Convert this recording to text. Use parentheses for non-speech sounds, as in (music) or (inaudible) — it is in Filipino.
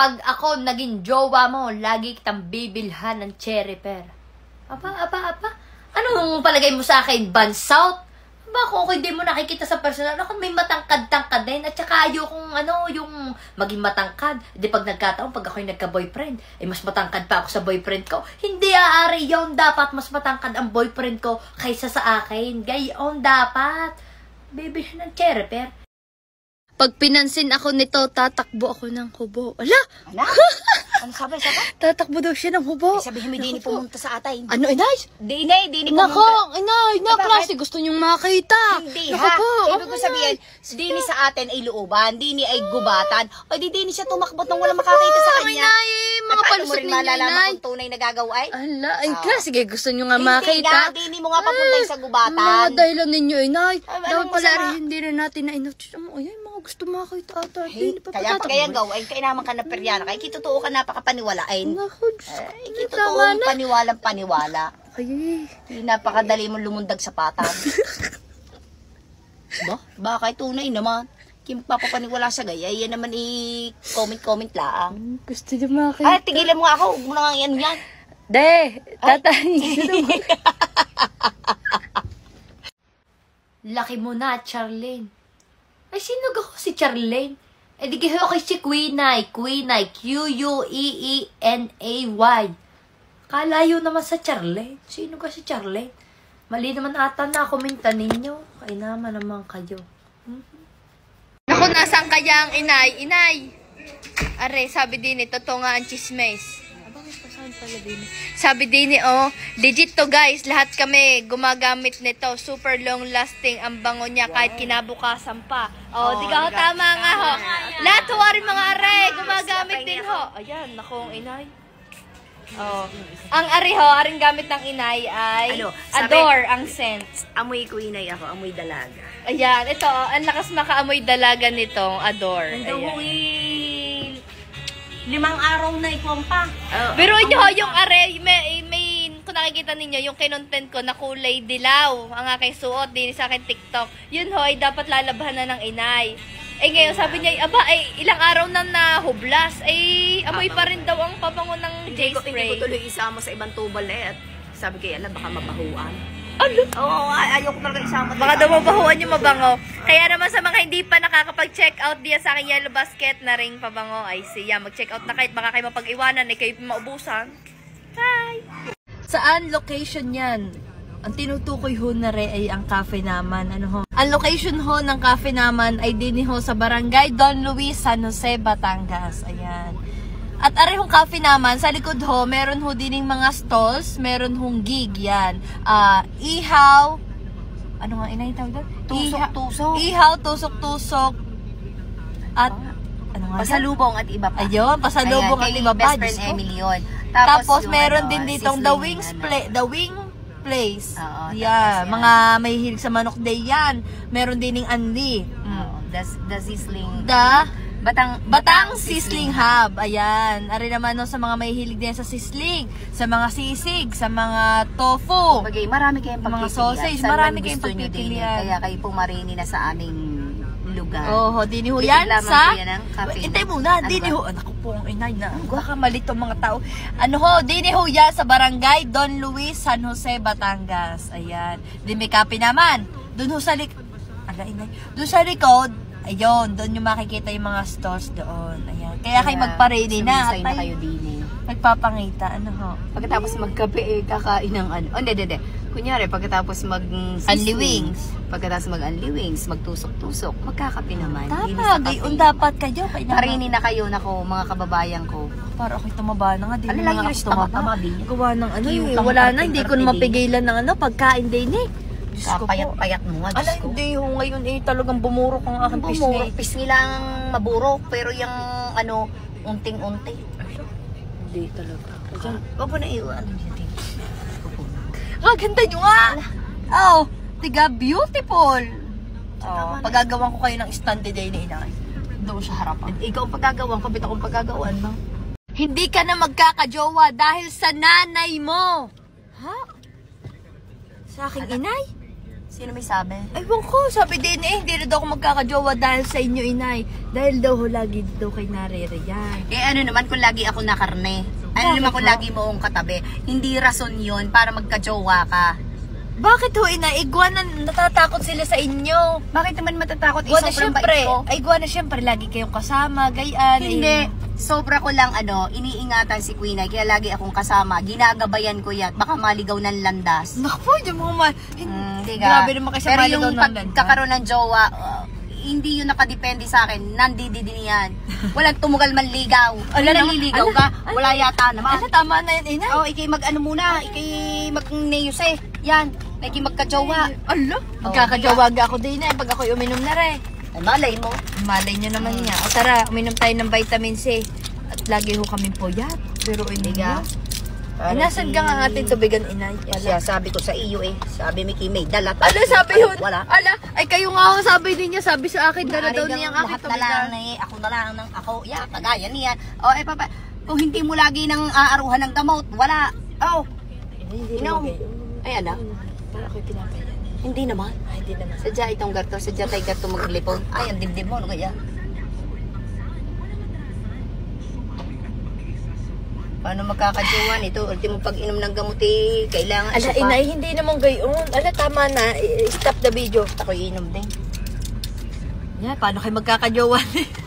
pag ako naging jowa mo, lagi kitang bibilhan ng cherry pear. Aba, aba, aba. Anong palagay mo sa akin? Bansout? Ba, kung ako hindi mo nakikita sa personal, ako may matangkad-tangkad din. At saka ayokong ano, yung maging matangkad. Di pag nagkataon, pag ako'y nagka-boyfriend, eh mas matangkad pa ako sa boyfriend ko. Hindi aari yun. Dapat mas matangkad ang boyfriend ko kaysa sa akin. Gayon dapat. Baby, ng cherry pear. Pag pinansin ako nito, tatakbo ako ng hubo. Ala! Ano? (laughs) Ano sabi, sabi? Tatakbo daw siya ng hubo. Sabihin mo, di ni pumunta sa atay. Ano, inay? Di na, di ni Nako, pumunta. inay, na Eh, bakit? klase, gusto niyong makita. Hindi Naku ha. po, Ibig ko ako, sabihin, inay. di ni sa atin ay looban, di ni ay gubatan, o di di ni siya tumakbot nang wala makakita sa Ay, kanya. inay, mga paano mo palusot rin ninyo, malalaman inay. kung tunay na gagawa ay? Ala, ay, Ah. klase, sige, gusto niyo nga Hindi makita. nga, di ni mo nga papuntay sa Mga gubatan. dahilan ninyo, inay. Ay, Dapat pala masama? rin, hindi na natin na inot. Ay, mga gusto makita ata. Hey, pa kaya pa kaya gawain, kaya naman ka na peryana, kaya kitotoo ka napakapaniwalain. Naku, Diyos ko. Eh, Tama kitotoo na. paniwalang paniwala. Ay, Hindi napakadali mong lumundag sa patang. (laughs) ba? Bakit tunay naman? Kim papapaniwala sa gaya, yan naman i-comment-comment lang. gusto niyo makita. Ay, tigilan mo nga ako, huwag mo na nga yan yan. De, tatay. (laughs) Laki mo na, Charlene. Ay, sino ako si Charlene? Eh, di kayo kay si Queenay. Queenay. E Q-U-E-E-N-A-Y. Kalayo naman sa Charlene. Sino ka si Charlene? Mali naman ata na komentan ninyo. Ay naman naman kayo. Ako, nasaan kaya ang inay? Inay! Are, sabi din ito, totoo nga ang chismes. Sabi din oh, legit to guys, lahat kami gumagamit nito. Super long lasting ang bango niya kahit kinabukasan pa. Oh, di ka ho, tama nga ho. Lahat ho, rin mga are, gumagamit din ho. Ayan, nakong inay. Oh. Ang ari ho, aring gamit ng inay ay Ano, sabi- Adore ang scent. Amoy kuinay ako, amoy dalaga. Ayan, ito, oh, ang lakas makaamoy dalaga nitong Adore. Ayan. Limang araw na ikaw pa. Pero nyo, yung are, may, may, kung nakikita ninyo, yung kinontent ko na kulay dilaw, ang aking suot, din sa akin TikTok, yun ho, ay dapat lalabahan na ng inay. Eh ngayon, sabi niya, aba, ay ilang araw na nahublas, ay amoy pa rin daw ang pabango ng Hindi ko, hindi J-spray. ko tuloy isama sa ibang tubal eh. At Sabi kay ala, baka mabahuan. Ano? Oo, ay, ayoko talaga isama. Baka daw mabahuan yung mabango. Kaya naman sa mga hindi pa nakakapag-check out diya sa aking yellow basket na ring pabango, ay siya, mag-check out na kahit baka kayo mapag-iwanan, ay kayo maubusan. Hi! Saan location yan? Ang tinutukoy ho na re ay ang cafe naman. Ano ho? Ang location ho ng cafe naman ay din ho sa barangay Don Luis, San Jose, Batangas. Ayan. At arehong cafe naman, sa likod ho, meron ho dining mga stalls, meron hong gig yan. Ah, ihaw, ano nga inay tawag doon? Tusok-tusok. Ihaw, tusok-tusok. At, ano nga? Pasalubong at iba pa. Ayun, pasalubong at Ayan, kay iba pa. Best friend. Emily yun. Tapos, yung meron ano, din ditong The Wings ano. Play, The Wing Place. Oo, yeah, tapos yan. mga may hilig sa manok day yan. Meron din ng Andy. Mm. Oo, the, the sizzling. The Batang, Batang Sizzling Hub. Ayan. Ari naman no, sa mga may hilig din sa sizzling, sa mga sisig, sa mga tofu. Bagay, marami kayong Mga pagpipilian. sausage, Saan marami man kayong gusto nyo din, pagpipilian. Kaya kayo pumarini na sa aming lugar. Oo, dini ho yan lamang sa... po yan ang cafe. Hintay muna, Ano dini ba? ho. Anak ko po ang inay na. Baka mali tong mga tao. Ano ho, dini ho yan sa barangay Don Luis, San Jose, Batangas. Ayan. Di may kape naman. Doon ho sa lik... Ala, inay. Doon sa likod, ayun, doon yung makikita yung mga stores doon. Ayan. Kaya kayo magparedy na. sumisay na kayo din eh. Magpapangita. Ano ho? Pagkatapos magkape, eh, kakain ng ano. Oh, hindi, hindi. Kunyari, pagkatapos mag Unli wings. Pagkatapos mag unli wings, magtusok-tusok, magkakape naman. Tama, gayon dapat kayo. Kaya Marini na kayo, nako, mga kababayan ko. Para ako'y tumaba na nga. Di Ano lang yung tumaba. Gawa ng ano eh. Wala na, hindi ko na mapigilan ng ano, pagkain din eh. Diyos ko. Kapayat-payat mo nga, Ala, Diyos ko. hindi ho. Ngayon eh, talagang bumurok ang aking pisngi. Bumurok, pisngi lang maburok, pero yung ano, unting-unti. Hindi talaga. Diyan, wag mo na iwan. Ah, ganda nyo nga! Oh, tiga beautiful. Oh, Tama na. pagagawan ko kayo ng stand day ni inay. Doon sa harapan. Ikaw ang pagkagawan, kapit akong pagkagawan mo. Hindi ka na magkakajowa dahil sa nanay mo. Ha? Sa aking inay? Si Sino may sabi? Aywan ko, sabi din eh, hindi na daw ako magkakajowa dahil sa inyo, inay. Dahil daw ho lagi daw kay narere yan. Eh ano naman kung lagi ako nakarne? Ano Bakit naman kung ho? lagi mo akong katabi? Hindi rason yun para magkajowa ka. Bakit ho, inay? Iguana, natatakot sila sa inyo. Bakit naman matatakot? Eh, Iguana, sobrang syempre. bait ko. Ay, iguana, syempre, lagi kayong kasama, gayaan. Hindi. eh. Sobra ko lang ano, iniingatan si Queen ay kaya lagi akong kasama. Ginagabayan ko yan. Baka maligaw ng landas. Naku po, yung mga man. Mm, di ka. Grabe naman kayo sa Pero maligaw yung ng landas. pagkakaroon ng jowa, uh, hindi yun nakadepende sa akin. Nandididin yan. (laughs) Walang tumugal man ligaw. Ano Ala, naliligaw ala, ka? ala. Wala yata naman. Ano, tama na yan, inay. Oh, ikay mag ano muna, ikay mag neyos eh. Yan, ikay magkajowa. Ala, magkakajawaga ako din eh, pag ako'y uminom na rin. Ay, malay mo. Malay nyo naman nga. O tara, uminom tayo ng vitamin C. At lagi ho kami puyat. Pero hindi Diga. Ay, nasan ka nga ating tubigan, inay? Siya sabi ko sa iyo eh. Sabi Mickey may dala. Ala, sabi ho. Wala. Ala, ay kayo nga ho, sabi din niya, sabi sa akin, dala daw niya ang kang aking lahat na lang tubigan. eh. Ako na lang ng ako. Yeah, kagaya niyan. O, eh, papa, kung hindi mo lagi nang aaruhan ng gamot, wala. Oh, Hindi Inom. naman kayo. ay ala. Para ako'y pinapayan. Hindi naman. Ay, hindi naman. Sadya itong garto, sadya tayo garto maglipon. Ay, ang dibdib mo, ano kaya? Paano magkakajuan ito? Ultimo pag inom ng gamot eh, kailangan Ala, isa pa. inay, hindi naman gayon. Ala, tama na. I- Stop the video. Ako inom din. Yan, paano kayo magkakajowa? (laughs)